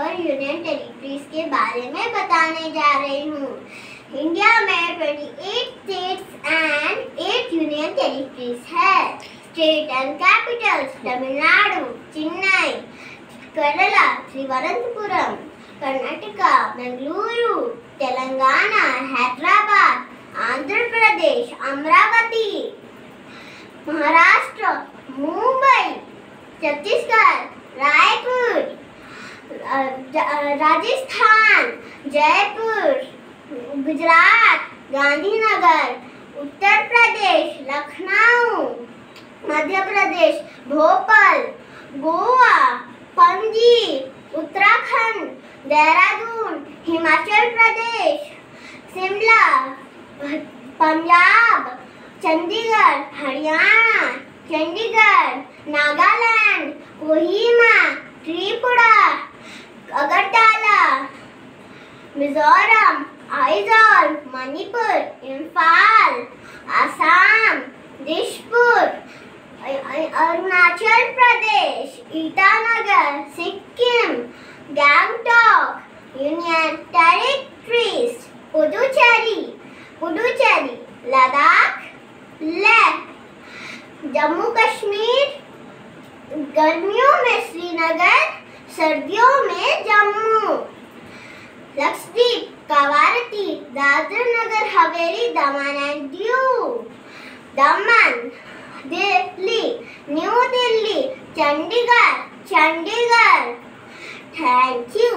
और union territories के बारे में बताने जा रही हूँ। इंडिया में 28 स्टेट्स एंड 8 यूनियन टेरिटरीज है। State and capitals Tamil Nadu Chennai Kerala Thiruvananthapuram Karnataka Bengaluru Telangana Hyderabad Andhra Pradesh Amaravati Maharashtra Mumbai Chhattisgarh Raipur Rajasthan, Jaipur, Gujarat, Gandhinagar, Uttar Pradesh, Lucknow, Madhya Pradesh, Bhopal, Goa, Panaji, Uttarakhand, Dehradun, Himachal Pradesh, Shimla, Punjab, Chandigarh, Haryana, Chandigarh, Nagaland, Kohima Mizoram Aizawl Manipur Imphal Assam Dispur Arunachal Pradesh Itanagar Sikkim Gangtok union territories Puducherry Puducherry Ladakh Leh Jammu Kashmir गर्मियों में श्रीनगर सर्दियों Lakshadweep Kavaratti Dadar Nagar Haveli, Daman and Diu. Daman, Delhi, new Delhi, Chandigarh Chandigarh. Thank you